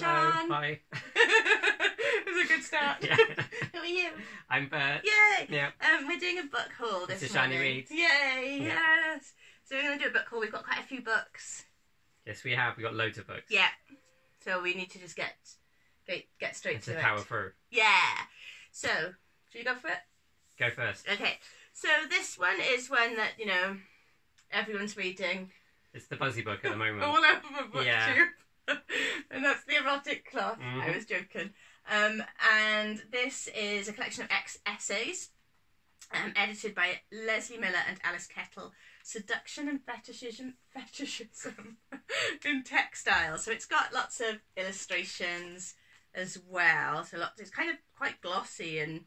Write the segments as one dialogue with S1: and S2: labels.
S1: Hello,
S2: Sian.
S1: Bye.
S2: it was a good start.
S1: Yeah.
S2: Who are you?
S1: I'm Bert.
S2: Yay!
S1: Yeah.
S2: Um, we're doing a book haul this
S1: This is Shani
S2: morning.
S1: Reads.
S2: Yay!
S1: Yeah.
S2: Yes. So we're going to do a book haul. We've got quite a few books.
S1: Yes, we have. We've got loads of books.
S2: Yeah. So we need to just get get, get straight
S1: It's
S2: to
S1: a
S2: it.
S1: power through.
S2: Yeah. So, should we go for it?
S1: Go first.
S2: Okay. So this one is one that you know everyone's reading
S1: It's the buzzy book at the moment.
S2: all over my booktube,
S1: Yeah.
S2: And that's the erotic cloth. I
S1: Mhm.
S2: was joking. Um, and this is a collection of ex essays, um, edited by Lesley Millar and Alice Kettle. Seduction and fetishism, fetishism in textiles. So it's got lots of illustrations as well. So lots. It's kind of quite glossy and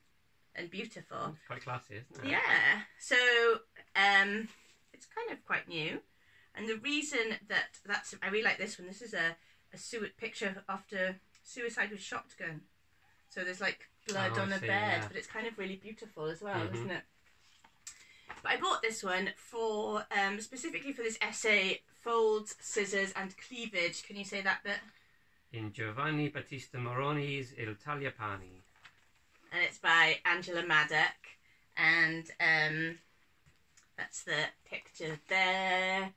S2: and beautiful.
S1: It's quite classy, isn't it?
S2: Yeah. So um, it's kind of quite new, and the reason that that's I really like this one. This is a a sui- picture after suicide with shotgun. So there's like blood
S1: Oh,
S2: on the bed,
S1: yeah.
S2: but it's kind of really beautiful as well,
S1: Mhm.
S2: isn't it? But I bought this one for um, specifically for this essay: folds, scissors, and cleavage. Can you say that bit?
S1: In Giovanni Battista Moroni's Il Tagliapani.
S2: and it's by Angela Maddock, and um, that's the picture there.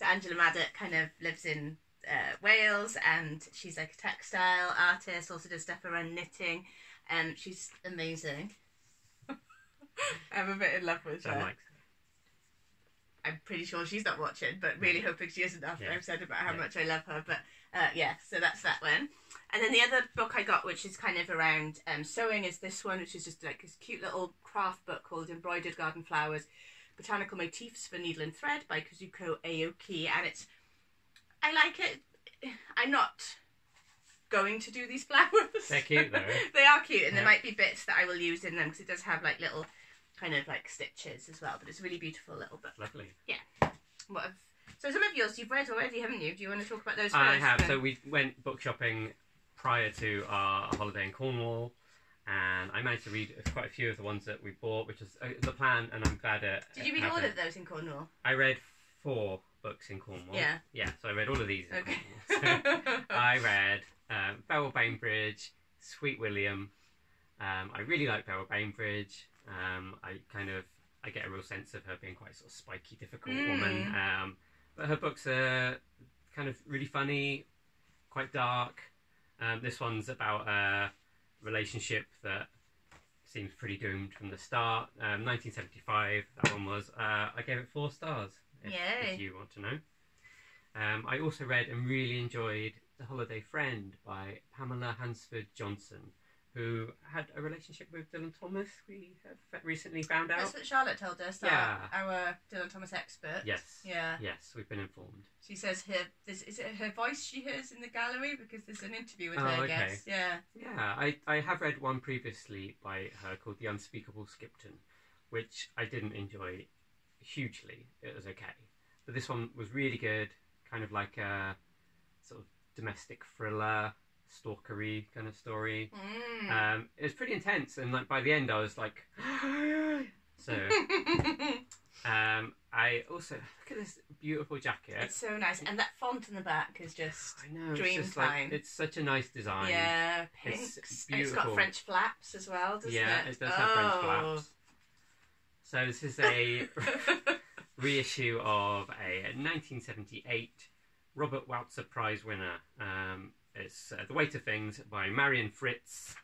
S2: So Angela Maddock kind of lives in uh, Wales, and she's like a textile artist. Also does stuff around knitting, and she's amazing. I'm a bit in love with her.
S1: like
S2: I'm pretty sure she's not watching, but really hoping she isn't after
S1: Yeah.
S2: I've said about how
S1: Yeah.
S2: much I love her. But uh, yeah, so that's that one. And then the other book I got, which is kind of around um, sewing, is this one, which is just like this cute little craft book called Embroidered Garden Flowers Botanical Motifs for Needle and Thread by Kazuko Aoki. And it's, I like it. I'm not going to do these flowers.
S1: They're cute, though.
S2: they are cute, and there might be bits that I will use in them because it does have like little kind of like stitches as well. But it's a really beautiful little book.
S1: Lovely. Yeah.
S2: What have, so some of yours you've read already, haven't you? Do you want to talk about those first?
S1: I have. So we went book shopping prior to our holiday in Cornwall, and I managed to read quite a few of the ones that we bought, which is uh, the plan, and I'm glad it.
S2: Did you read all of those in Cornwall?
S1: I read four books in Cornwall.
S2: Yeah.
S1: Yeah, so I read all of these in
S2: Okay.
S1: Cornwall. So I read um, Beryl Bainbridge, Sweet William. Um, I really like Beryl Bainbridge. Um, I kind of I get a real sense of her being quite sort of spiky, difficult
S2: Mm.
S1: woman. Um, but her books are kind of really funny, quite dark. Um, this one's about a relationship that seems pretty doomed from the start. Um, 1975, that one was. Uh, I gave it four stars. If, if you want to know. Um, I also read and really enjoyed The Holiday Friend by Pamela Hansford Johnson, who had a relationship with Dylan Thomas, we have recently found out.
S2: That's what Charlotte told us.
S1: Yeah.
S2: Our, our Dylan Thomas expert.
S1: Yes.
S2: Yeah.
S1: Yes, we've been informed.
S2: She says her this is it her voice she hears in the gallery because there's an interview with
S1: Oh,
S2: her. I
S1: okay.
S2: guess. Yeah.
S1: Yeah, I, I have read one previously by her called The Unspeakable Skipton, which I didn't enjoy hugely. It was okay. But this one was really good, kind of like a sort of domestic thriller, stalkery kind of story.
S2: Mm.
S1: Um, it was pretty intense, and like by the end, I was like, so. Um, I also look at this beautiful jacket.
S2: it's so nice, and that font in the back is just
S1: I know it's
S2: dream
S1: just like
S2: time.
S1: it's such a nice design.
S2: yeah,
S1: It's
S2: pinks. And it's got. French flaps as well, doesn't
S1: yeah,
S2: it?
S1: it does have French
S2: Oh.
S1: flaps. So this is a reissue of a 1978 Robert Walser Prize winner. Um, it's uh, The Weight of Things by Marianne Fritz.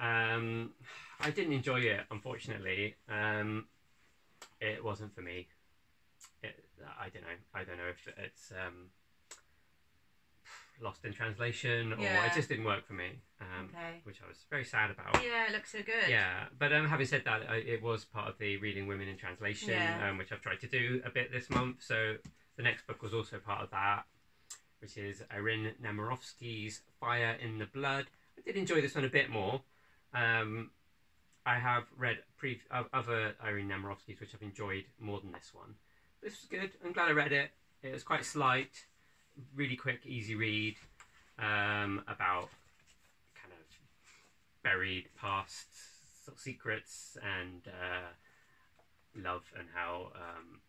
S1: Um, I didn't enjoy it, unfortunately. Um, it wasn't for me. It, I don't know. I don't know if it's um, lost in translation or
S2: Yeah.
S1: it just didn't work for me, um,
S2: Okay.
S1: which I was very sad about.
S2: yeah, it looks so good.
S1: Yeah, but um, having said that, I, it was part of the Reading Women in Translation,
S2: Yeah.
S1: um, which I've tried to do a bit this month. So the next book was also part of that, which is Irene Nemirovsky's Fire in the Blood. I did enjoy this one a bit more. Um, I have read pre- other Irene Nemirovsky's, which I've enjoyed more than this one. This was good. I'm glad I read it. It was quite slight, really quick, easy read um, about kind of buried past sort of secrets and uh, love and how um,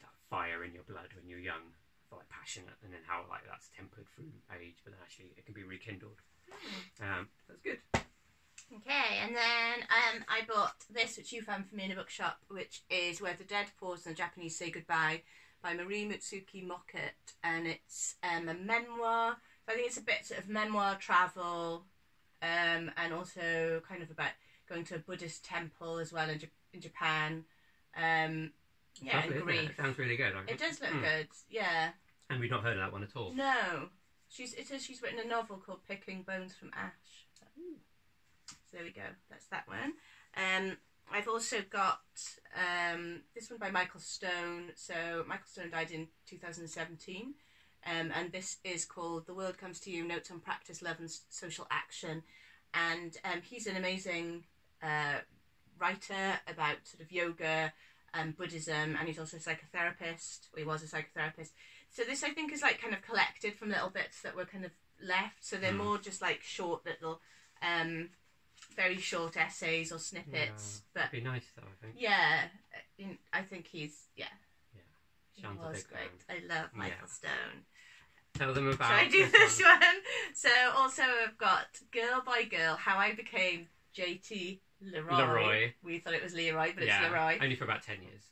S1: that fire in your blood when you're young for like passionate, and then how like that's tempered through age, but then actually it can be rekindled. Um, that's good.
S2: Okay, and then um, I bought this, which you found for me in a bookshop, which is Where the Dead Pause and the Japanese Say Goodbye by Marie Mutsuki Mockett, and it's um, a memoir. So I think it's a bit sort of memoir travel, um, and also kind of about going to a Buddhist temple as well in, J- in Japan. Um, yeah,
S1: Lovely, isn't it?
S2: grief.
S1: It sounds really good. I
S2: It does look
S1: Mm.
S2: good. Yeah.
S1: And we've not heard of that one at all.
S2: No, she's it says she's written a novel called Picking Bones from Ash. So there we go. That's that one. Um, I've also got um, this one by Michael Stone. So Michael Stone died in 2017, um, and this is called "The World Comes to You: Notes on Practice, Love, and S- Social Action." And um, he's an amazing uh, writer about sort of yoga and Buddhism, and he's also a psychotherapist. He was a psychotherapist. So this, I think, is like kind of collected from little bits that were kind of left. So they're
S1: Mm.
S2: more just like short little, um, very short essays or snippets.
S1: It'd be nice though. I think.
S2: Yeah, in- I think he's yeah.
S1: Yeah. Sian's a
S2: was great.
S1: fan.
S2: I love Michael
S1: Yeah.
S2: Stone.
S1: Tell them about.
S2: Shall I do
S1: this
S2: this
S1: one.
S2: one? So also I've got Girl Boy Girl: How I Became JT Leroy.
S1: Leroy.
S2: We thought it was Leroy, but
S1: yeah,
S2: it's Leroy.
S1: only for about ten years.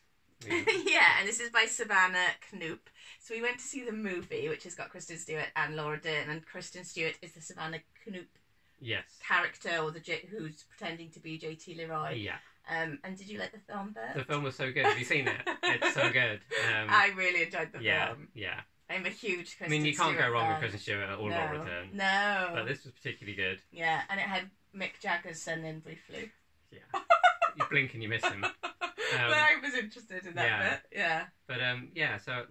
S1: Yeah.
S2: yeah, and this is by Savannah Knoop. So we went to see the movie, which has got Kristen Stewart and Laura Dern, and Kristen Stewart is the Savannah Knoop
S1: yes.
S2: character, or the J- who's pretending to be JT Leroy.
S1: Yeah.
S2: Um, and did you like the film, Bert?
S1: The film was so good. Have you seen it? It's so good. Um,
S2: I really enjoyed the
S1: yeah,
S2: film.
S1: yeah.
S2: I'm a huge Kristen
S1: I mean, you can't go
S2: Stewart
S1: wrong with. Kristen Stewart or
S2: no.
S1: Laura Dern.
S2: No.
S1: But this was particularly good.
S2: Yeah, and it had Mick Jagger's son in briefly.
S1: Yeah. you blink and you miss him.
S2: but I was interested in that
S1: yeah.
S2: bit. Yeah.
S1: But um, yeah. So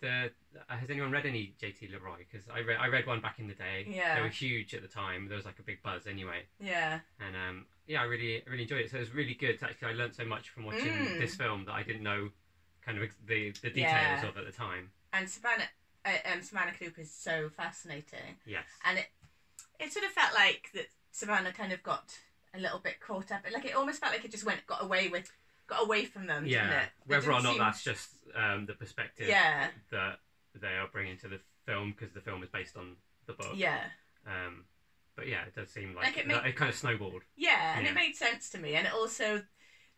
S1: the uh, has anyone read any JT Leroy? Because I read I read one back in the day.
S2: Yeah.
S1: They were huge at the time. There was like a big buzz anyway.
S2: Yeah.
S1: And um, yeah, I really really enjoyed it. So it was really good. Actually, I learned so much from watching
S2: Mm.
S1: this film that I didn't know kind of the the details
S2: Yeah.
S1: of at the time.
S2: And Savannah, uh, um, Savannah Knoop is so fascinating.
S1: Yes.
S2: and it it sort of felt like that Savannah kind of got a little bit caught up. Like it almost felt like it just went got away with got away from them. didn't
S1: yeah. Whether or not
S2: seem-
S1: that's just um, the perspective
S2: yeah,
S1: that they are bringing to the film because the film is based on the book.
S2: yeah,
S1: Um, but yeah, it does seem like,
S2: Like it made-
S1: it kind of snowballed.
S2: yeah, and
S1: Yeah.
S2: it made sense to me. And it also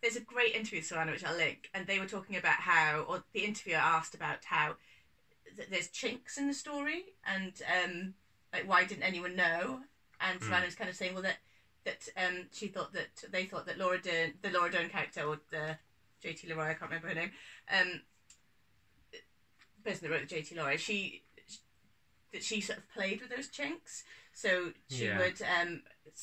S2: there's a great interview with Savannah which I'll link, and they were talking about how, or the interviewer asked about how th- there's chinks in the story, and um, like why didn't anyone know? And
S1: Mm.
S2: Savannah was kind of saying, well, that that um, she thought that they thought that Laura Dern, the Laura Dern character, or the JT Leroy, I can't remember her name, um, the person that wrote the JT Leroy, she that she sort of played with those chinks. So she
S1: Yeah.
S2: would um,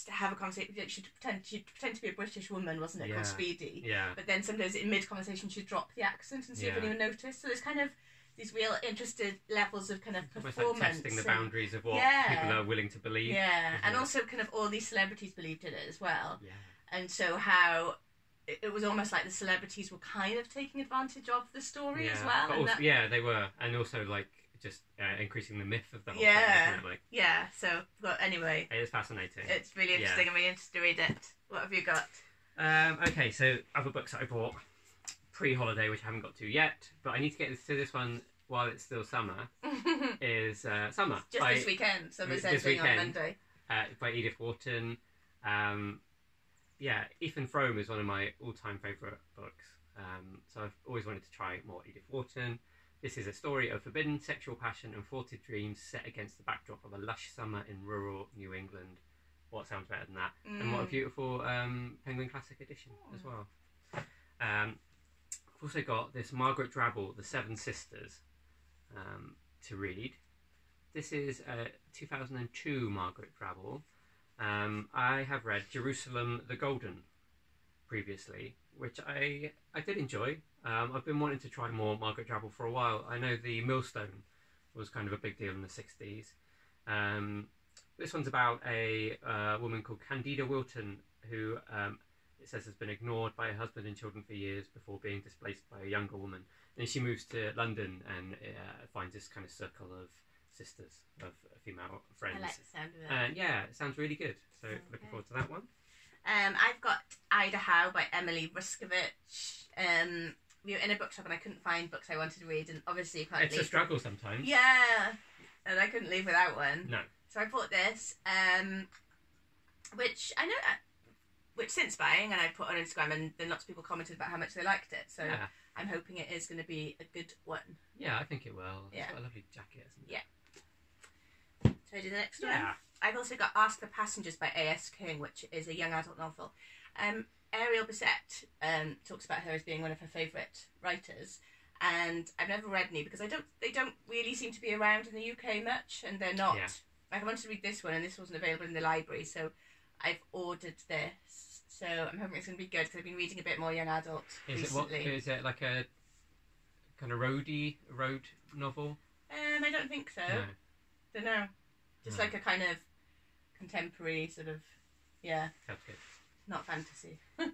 S2: have a conversation. She'd pretend she'd pretend to be a British woman, wasn't it?
S1: Yeah.
S2: Called Speedy.
S1: Yeah.
S2: But then sometimes in mid conversation she'd drop the accent and see if anyone noticed. So it's kind of these real interested levels of kind of
S1: It's almost like testing the boundaries of what
S2: Yeah.
S1: people are willing to believe.
S2: yeah, and
S1: it?
S2: also kind of all these celebrities believed in it as well,
S1: Yeah.
S2: and so how it, was almost like the celebrities were kind of taking advantage of the story
S1: yeah.
S2: as well.
S1: Also,
S2: that-
S1: yeah, they were, and also like just uh, increasing the myth of the whole
S2: Yeah.
S1: thing. Like
S2: yeah. So, but anyway,
S1: it is fascinating.
S2: it's really
S1: Yeah.
S2: interesting. I'm really interested to read it. What have you got?
S1: Um, okay, so other books that I bought pre-holiday, which I haven't got to yet, but I need to get to this one while it's still summer. Is uh, Summer
S2: Just
S1: by
S2: this weekend, so
S1: This
S2: ending on
S1: weekend.
S2: Monday.
S1: uh, by Edith Wharton. Um, yeah, Ethan Frome is one of my all-time favourite books. Um, so I've always wanted to try more Edith Wharton. This is a story of forbidden sexual passion and thwarted dreams set against the backdrop of a lush summer in rural New England. What sounds better than that? And what a
S2: Mm.
S1: beautiful um, Penguin Classic edition as well. Um, I've also got this Margaret Drabble, The Seven Sisters, um, to read. This is a 2002 Margaret Drabble. Um, I have read Jerusalem the Golden previously, which I I did enjoy. Um, I've been wanting to try more Margaret Drabble for a while. I know the Millstone was kind of a big deal in the 60s. Um, this one's about a uh, woman called Candida Wilton who um, it says has been ignored by her husband and children for years before being displaced by a younger woman. And she moves to London and uh, finds this kind of circle of sisters, of female friends.
S2: I like the sound of it.
S1: And yeah, it sounds really good. So
S2: Okay.
S1: looking forward to that one.
S2: Um, I've got Idaho by Emily Ruskovich. Um, we were in a bookshop and I couldn't find books I wanted to read, and obviously you can't
S1: It's a struggle sometimes.
S2: yeah, and I couldn't leave without one.
S1: No.
S2: So I bought this, um, which I know, uh, which since buying, and I put on Instagram, and then lots of people commented about how much they liked it. So
S1: Yeah.
S2: I'm hoping it is going to be a good one.
S1: Yeah, I think it will. It's
S2: Yeah.
S1: got a lovely jacket, isn't it?
S2: Yeah. Should I do the next one?
S1: Yeah.
S2: I've also got Ask the Passengers by A.S. King, which is a young adult novel. Um, Ariel Bissett um, talks about her as being one of her favourite writers, and I've never read any because I don't. They don't really seem to be around in the UK much, and they're not.
S1: Yeah.
S2: Like I wanted to read this one, and this wasn't available in the library, so I've ordered this. So I'm hoping it's going to be good because I've been reading a bit more young adult
S1: Is it what?
S2: recently.
S1: Is it like a kind of roady road novel?
S2: Um, I don't think so.
S1: No.
S2: Don't know. Just
S1: No.
S2: like a kind of contemporary sort of, yeah,
S1: Sounds good.
S2: not fantasy.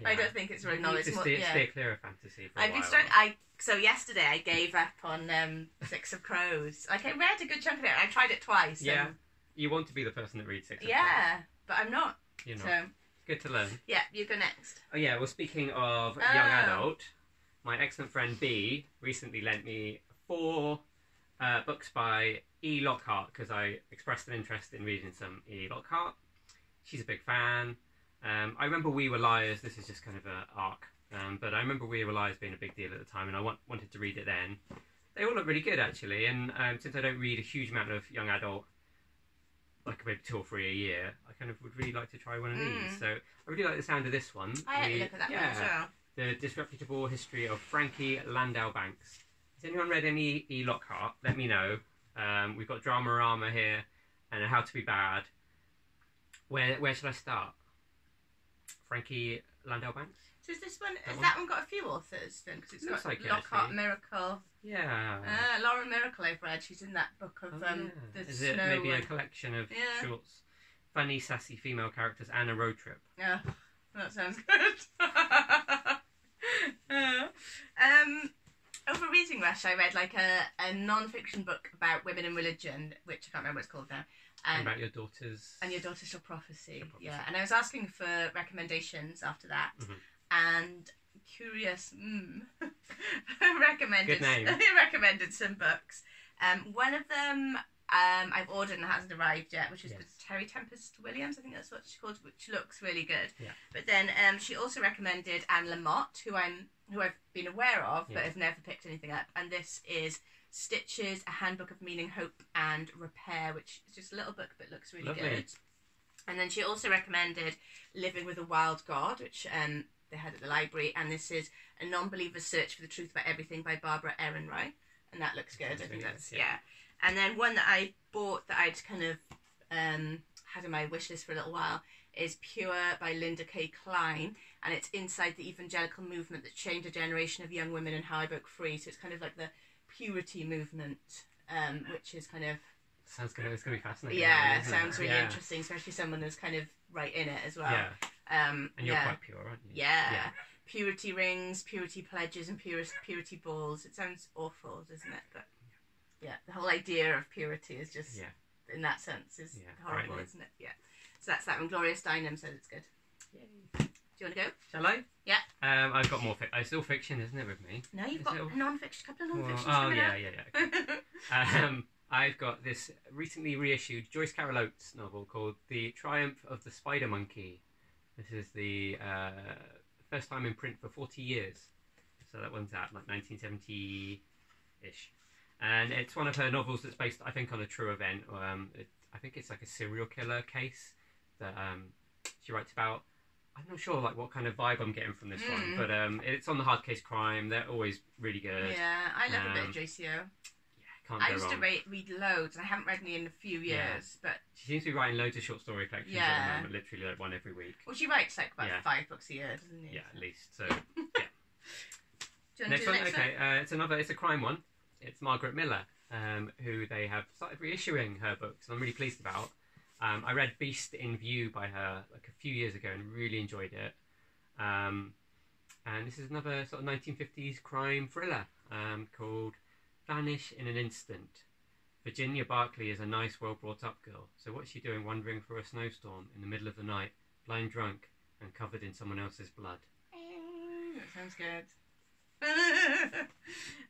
S1: Yeah.
S2: I don't think it's
S1: You
S2: road
S1: need
S2: novel.
S1: to
S2: It's more,
S1: steer,
S2: yeah.
S1: steer clear of fantasy
S2: I've been struck. I so yesterday I gave up on um, Six of Crows. Like I read a good chunk of it. I tried it twice.
S1: Yeah.
S2: and-
S1: You want to be the person that reads six.
S2: yeah, but I'm not.
S1: You know.
S2: So
S1: Good to learn.
S2: yeah, you go next.
S1: Oh yeah. Well, speaking of young
S2: Ah.
S1: adult, my excellent friend B recently lent me four uh, books by E. Lockhart because I expressed an interest in reading some E. Lockhart. She's a big fan. Um, I remember We Were Liars. This is just kind of an arc, um, but I remember We Were Liars being a big deal at the time, and I want, wanted to read it then. They all look really good actually, and um, since I don't read a huge amount of young adult, like maybe two or three a year, I kind of would really like to try one of these.
S2: Mm.
S1: So I really like the sound of this one.
S2: I
S1: The-
S2: look at that
S1: yeah,
S2: one as well.
S1: the disreputable history of Frankie Landau Banks. Has anyone read any E. Lockhart? Let me know. Um, we've got Dramarama here and How to Be Bad. Where where should I start? Frankie Landau Banks?
S2: So is this one?
S1: That
S2: Has
S1: one?
S2: that one got a few authors then? Because it's
S1: Looks
S2: got
S1: like it,
S2: Lockhart,
S1: actually.
S2: Myracle.
S1: Yeah.
S2: Uh, Laura Myracle I've read. She's in that book of
S1: Oh,
S2: um,
S1: yeah.
S2: the
S1: Is
S2: snow.
S1: it maybe a collection of
S2: Yeah.
S1: shorts? Funny, sassy female characters and a road trip.
S2: Yeah, that sounds good. Uh, um, over reading rush, I read like a, a non-fiction book about women and religion, which I can't remember what it's called now.
S1: And
S2: And,
S1: about your daughter's.
S2: and your daughter shall prophecy.
S1: Shall Prophecy.
S2: Yeah, and I was asking for recommendations after that,
S1: Mhm.
S2: And curious mm, recommended recommended some books. Um, one of them um, I've ordered and hasn't arrived yet, which is
S1: Yes.
S2: Terry Tempest Williams. I think that's what she called, which looks really good.
S1: Yeah.
S2: But then um, she also recommended Anne Lamott, who I'm who I've been aware of, but have never picked anything up. And this is Stitches: A Handbook of Meaning, Hope, and Repair, which is just a little book but looks really
S1: Lovely.
S2: good. And then she also recommended Living with a Wild God, which um, they had at the library, and this is A Non-Believer's Search for the Truth About Everything by Barbara Ehrenreich, and that looks good. I think
S1: really good,
S2: that's
S1: yeah.
S2: yeah. And then one that I bought that I'd kind of um, had on my wish list for a little while is Pure by Linda Kay Klein, and it's inside the evangelical movement that changed a generation of young women and how I broke free. So it's kind of like the purity movement, um, which is kind of
S1: Sounds good. It's going to be fascinating.
S2: yeah,
S1: it?
S2: sounds really
S1: Yeah.
S2: interesting, especially someone who's kind of right in it as well.
S1: Yeah.
S2: Um,
S1: And you're
S2: yeah.
S1: quite pure, aren't you?
S2: Yeah. Purity rings, purity pledges, and purity, purity balls. It sounds awful, doesn't it? But yeah, the whole idea of purity is just,
S1: Yeah.
S2: in that sense, is
S1: Yeah,
S2: horrible,
S1: frightening.
S2: isn't it? Yeah. So that's that one. Gloria Steinem said it's good.
S1: Yay.
S2: Do you want to go?
S1: Shall I?
S2: Yeah.
S1: Um, I've got more. Fi- it's still fiction, isn't it, with me?
S2: No, you've
S1: Is
S2: got
S1: it all-
S2: non-fiction, couple of
S1: Well,
S2: non-fictions
S1: oh
S2: coming
S1: yeah,
S2: out.
S1: yeah, yeah. Okay. um, I've got this recently reissued Joyce Carol Oates novel called "The Triumph of the Spider Monkey." This is the uh, first time in print for forty years, so that one's out like 1970-ish, and it's one of her novels that's based, I think, on a true event. Um, it, I think it's like a serial killer case that um, she writes about. I'm not sure like what kind of vibe I'm getting from this one,
S2: Mm.
S1: but um, it's on the hard case crime. They're always really good.
S2: yeah, I love a bit
S1: Um,
S2: of JCO.
S1: Can't
S2: I
S1: go
S2: used
S1: wrong.
S2: to read, read loads, and I haven't read any in a few years.
S1: Yeah.
S2: But
S1: She seems to be writing loads of short story collections at
S2: Yeah.
S1: the moment, literally like one every week.
S2: well, she writes like about
S1: Yeah.
S2: five books a year, doesn't she?
S1: Yeah, at least. So
S2: Do you want
S1: next
S2: do
S1: one,
S2: the next
S1: okay, uh, it's another. It's a crime one. It's Margaret Millar, um, who they have started reissuing her books, and I'm really pleased about. Um, I read Beast in View by her like a few years ago and really enjoyed it. Um, and this is another sort of 1950s crime thriller um, called Vanish in an Instant. Virginia Barclay is a nice, well brought up girl. So what's she doing wandering through a snowstorm in the middle of the night, blind drunk, and covered in someone else's blood?
S2: That sounds good.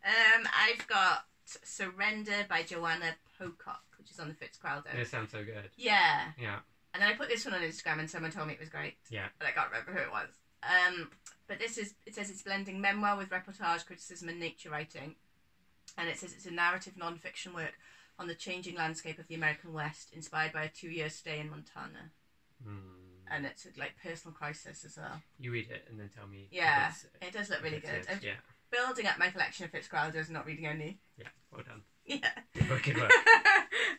S2: um, I've got Surrender by Joanna Pocock, which is on the Fitzcarraldo.
S1: This sounds so good.
S2: Yeah.
S1: Yeah.
S2: And then I put this one on Instagram and someone told me it was great.
S1: Yeah.
S2: But I can't remember who it was. Um, but this is, it says it's blending memoir with reportage, criticism, and nature writing. And it says it's a narrative non fiction work on the changing landscape of the American West, inspired by a two year stay in Montana.
S1: Hmm.
S2: And it's like personal crisis as well.
S1: You read it and then tell me.
S2: Yeah, it does look really good.
S1: Yeah.
S2: building up my collection of Fitzcarraldo's, not reading only.
S1: Yeah. Well done.
S2: Yeah.
S1: Good work. Good work.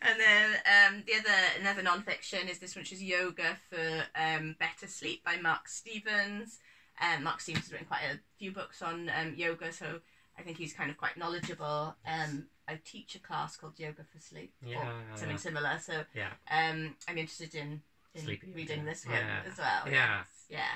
S2: and then um, the other another non-fiction is this one, which is Yoga for um, Better Sleep by Mark Stephens. Um, Mark Stephens has written quite a few books on um, yoga, so I think he's kind of quite knowledgeable. Um, I teach a class called Yoga for Sleep, or
S1: Yeah.
S2: something similar. So
S1: Yeah.
S2: um, I'm interested in, in reading
S1: yeah.
S2: this one
S1: Yeah.
S2: as well.
S1: Yeah.
S2: yeah.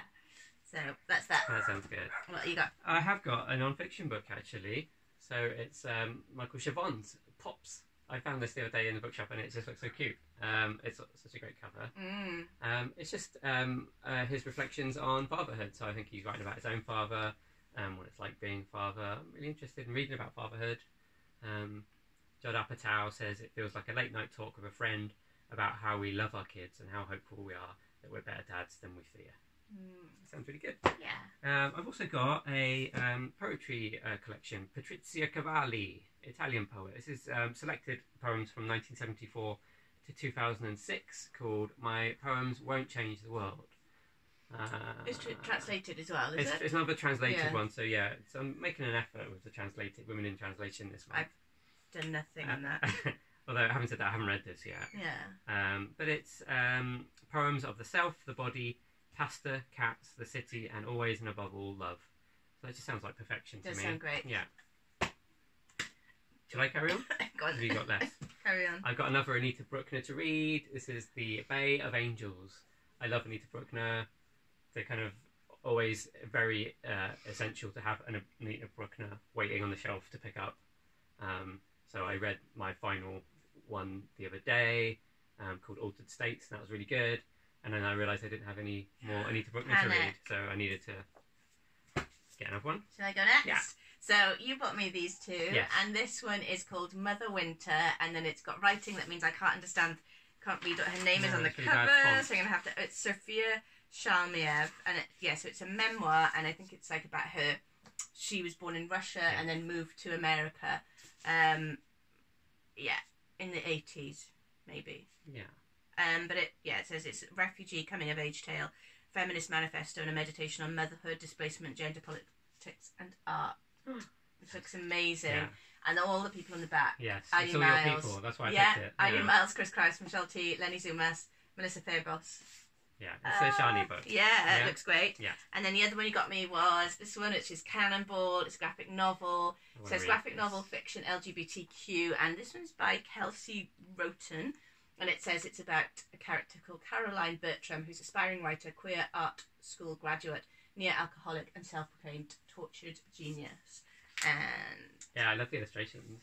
S2: So that's that.
S1: That sounds good.
S2: What you got?
S1: I have got a non-fiction book actually. So it's um, Michael Chabon's Pops. I found this the other day in the bookshop and it just looks so cute. Um, it's such a great cover.
S2: Mm.
S1: Um, it's just um, uh, his reflections on fatherhood. So I think he's writing about his own father, um, what it's like being a father. I'm really interested in reading about fatherhood. Um, Judd Apatow says it feels like a late night talk with a friend about how we love our kids and how hopeful we are that we're better dads than we fear.
S2: Mm.
S1: Sounds really good.
S2: Yeah.
S1: Um, I've also got a um, poetry uh, collection, Patrizia Cavalli, Italian poet. This is um, selected poems from 1974 to 2006 called My Poems Won't Change the World. Uh,
S2: It's tr- translated as well, is
S1: it's,
S2: it?
S1: it's another translated
S2: Yeah.
S1: one, so yeah, so I'm making an effort with the translated women in translation this month.
S2: I've Done nothing
S1: Uh,
S2: on that.
S1: Although having said that, I haven't read this yet.
S2: Yeah.
S1: Um, but it's um, poems of the self, the body, pasta, cats, the city, and always and above all, love. So that just sounds like perfection to
S2: Does
S1: me.
S2: sound great.
S1: Yeah. Should I carry on?
S2: Go on.
S1: Have you got less?
S2: Carry on.
S1: I've got another Anita Brookner to read. This is The Bay of Angels. I love Anita Brookner. They're kind of always very uh, essential to have an Anita Brookner waiting on the shelf to pick up. Um, so I read my final one the other day um, called Altered States, and that was really good. And then I realised I didn't have any more Anita Brookner to read, so I needed to get another one.
S2: Shall I go next?
S1: Yeah.
S2: So you bought me these two,
S1: Yes.
S2: and this one is called Mother Winter, and then it's got writing that means I can't understand, can't read what her name is on the
S1: it's really bad
S2: cover, so I'm gonna have to. It's Sophia Shalmiyev, and it, yeah, so it's a memoir, and I think it's like about her. She was born in Russia
S1: Yeah.
S2: and then moved to America. Um, yeah, in the eighties, maybe.
S1: Yeah.
S2: Um, but it yeah, it says it's a refugee coming of age tale, feminist manifesto, and a meditation on motherhood, displacement, gender politics, and art. It looks amazing,
S1: Yeah.
S2: and all the people in the back.
S1: Yes.
S2: Ivy
S1: it's all
S2: Miles.
S1: your people. That's why I
S2: yeah,
S1: picked it. Yeah.
S2: Myles, Chris Kraus, Michelle Tea, Leni Zumas, Melissa Febos.
S1: Yeah. It's a shiny book.
S2: Yeah,
S1: Yeah.
S2: it looks great.
S1: Yeah.
S2: And then the other one you got me was this one, which is Cannonball. It's a graphic novel.
S1: I
S2: It
S1: wanna
S2: says graphic
S1: this.
S2: novel, fiction, LGBTQ, and this one's by Kelsey Wroten. And it says it's about a character called Caroline Bertram, who's aspiring writer, queer art school graduate, near alcoholic, and self proclaimed tortured genius. And
S1: Yeah, I love the illustrations.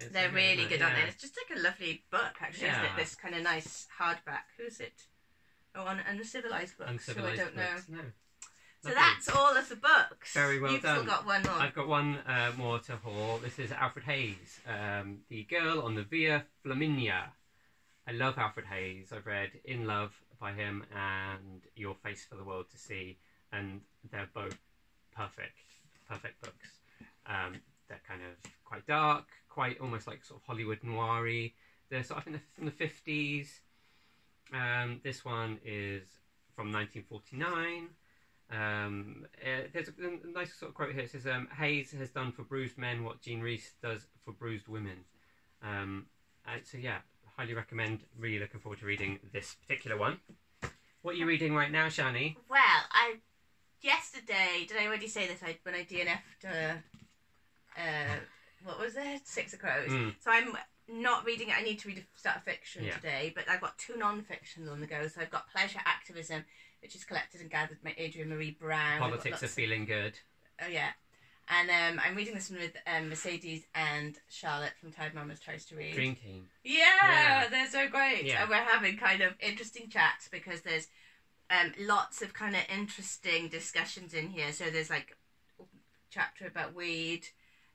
S1: It's
S2: they're really good on
S1: Yeah.
S2: it. It's just like a lovely book, actually?
S1: Yeah.
S2: This kind of nice hardback. Who's it? Oh, on Uncivilized Books,
S1: Uncivilized
S2: who I don't know.
S1: books. No.
S2: So
S1: Lovely.
S2: that's all of the books.
S1: Very well
S2: You've
S1: done.
S2: still got one more.
S1: I've got one uh, more to haul. This is Alfred Hayes, um, the girl on the Via Flaminia. I love Alfred Hayes. I've read In Love by him and Your Face for the World to See, and they're both perfect, perfect books. Um, they're kind of quite dark, quite almost like sort of Hollywood noiry. They're sort of I think they're from the fifties. Um, this one is from 1949. Um, uh, there's a, a nice sort of quote here. It says, um, "Hayes has done for bruised men what Jean Rhys does for bruised women." Um, uh, so yeah, highly recommend. Really looking forward to reading this particular one. What are you reading right now, Shani?
S2: Well, I yesterday did I already say this? I when I DNF'd. Uh, uh, what was it? Six of Crows.
S1: Mm.
S2: So I'm not reading it. I need to read a start fiction
S1: Yeah.
S2: today, but I've got two non-fictions on the go. So I've got Pleasure Activism, which is collected and gathered by Adrienne Maree Brown.
S1: Politics of feeling good.
S2: Oh yeah. And um, I'm reading this one with um, Mercedes and Charlotte from Tired Mamas Tries to Read.
S1: Dream Team.
S2: Yeah,
S1: Yeah.
S2: they're so great.
S1: Yeah.
S2: And we're having kind of interesting chats because there's um, lots of kind of interesting discussions in here. So there's like chapter about weed.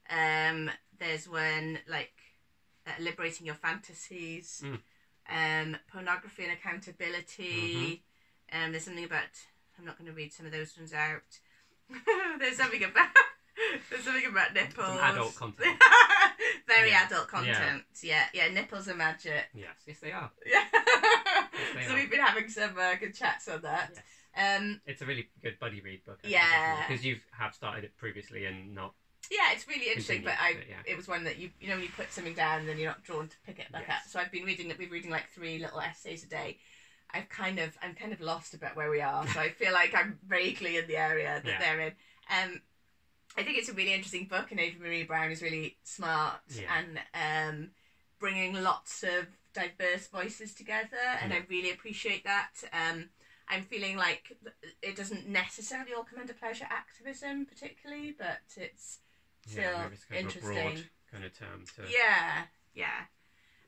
S2: Um, there's one like uh, liberating your fantasies,
S1: Mm.
S2: um, pornography and accountability. Um, there's something about. I'm not going to read some of those ones out. there's something about. there's something about nipples.
S1: Some adult content.
S2: Very
S1: Yeah.
S2: adult content. Yeah. yeah, Nipples are magic.
S1: Yes, yes, they are.
S2: Yeah.
S1: they
S2: so
S1: are.
S2: we've been having some uh, good chats on that.
S1: Yes.
S2: Um,
S1: It's a really good buddy read book.
S2: Yeah.
S1: Because you've have started it previously and not.
S2: Yeah, it's really interesting. But I,
S1: but yeah.
S2: it was one that you, you know, when you put something down and then you're not drawn to pick it back
S1: Yes.
S2: up. So I've been reading. We've reading like three little essays a day. I've kind of, I'm kind of lost about where we are. So I feel like I'm vaguely in the area that
S1: Yeah.
S2: they're in. Um, I think it's a really interesting book, and Ava Marie Brown is really smart
S1: Yeah.
S2: and um, bringing lots of diverse voices together, and I really appreciate that. Um, I'm feeling like it doesn't necessarily all come under pleasure activism, particularly, but it's still
S1: yeah, it's kind of a broad
S2: interesting.
S1: kind of term to.
S2: Yeah, yeah.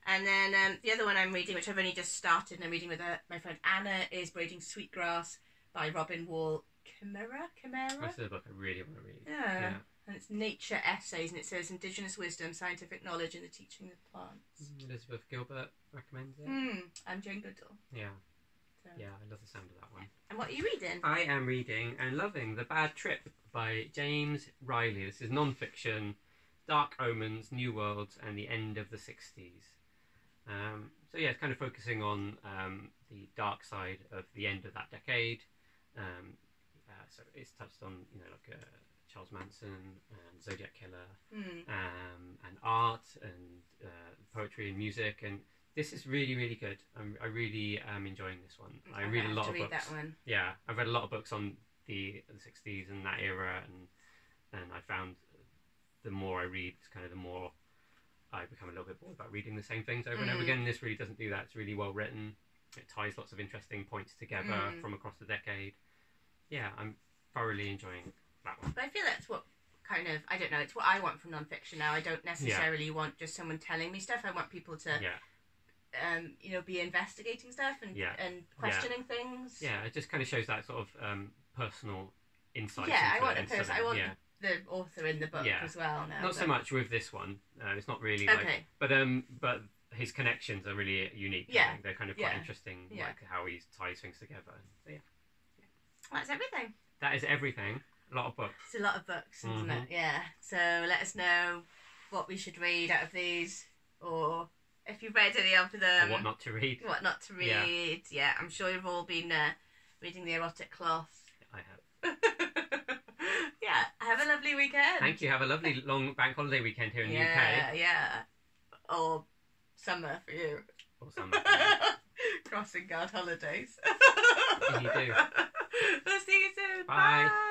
S2: And then um, the other one I'm reading, which I've only just started, and I'm reading with uh, my friend Anna, is Braiding Sweetgrass by Robin Wall Kimmerer.
S1: Kimmerer. Is a book I really want to read.
S2: Yeah.
S1: Yeah.
S2: And it's nature essays, and it says Indigenous wisdom, scientific knowledge, and the teaching of plants.
S1: Elizabeth Gilbert recommends it.
S2: Hmm. I'm Jane Goodall.
S1: Yeah. Yeah, I love the sound of that one.
S2: And what are you reading?
S1: I am reading and loving The Bad Trip by James Riley. This is non-fiction, Dark Omens, New Worlds, and the End of the 60s. Um, so yeah, it's kind of focusing on um, the dark side of the end of that decade. Um, uh, so it's touched on, you know, like uh, Charles Manson and Zodiac Killer, um, and art and uh, poetry and music. And this is really, really good. I'm, I really am enjoying this one. I
S2: I'm
S1: read a lot of books.
S2: that one.
S1: Yeah, I've read a lot of books on the the sixties and that era, and and I found the more I read, kind of the more I become a little bit bored about reading the same things over and over
S2: Mm.
S1: again. This really doesn't do that. It's really well written. It ties lots of interesting points together
S2: Mm.
S1: from across the decade. Yeah, I'm thoroughly enjoying that one.
S2: But I feel that's what kind of I don't know. It's what I want from nonfiction now. I don't necessarily want just someone telling me stuff. I want people to,
S1: Yeah,
S2: um, you know, be investigating stuff and
S1: Yeah.
S2: and questioning things.
S1: yeah. It just kind of shows that sort of um, personal insight.
S2: Yeah, I want a person. I want
S1: yeah.
S2: the author in the book
S1: Yeah.
S2: as well. Now,
S1: Not so much with this one. Uh, it's not really like
S2: Okay.
S1: But um, but his connections are really unique.
S2: Yeah.
S1: they're kind of quite
S2: Yeah.
S1: interesting,
S2: Yeah.
S1: like how he ties things together. So yeah,
S2: That's everything.
S1: that is everything. A lot of books.
S2: It's a lot of books, isn't
S1: Mhm.
S2: it? Yeah. So let us know what we should read out of these, or if you've read any of them.
S1: or what not to read.
S2: what not to read. Yeah, I'm sure you've all been uh, reading the erotic cloth.
S1: I have.
S2: yeah. Have a lovely weekend.
S1: Thank you. Have a lovely long bank holiday weekend here in the UK.
S2: yeah, yeah. Or summer for you.
S1: Or something.
S2: Crossing guard holidays.
S1: you do.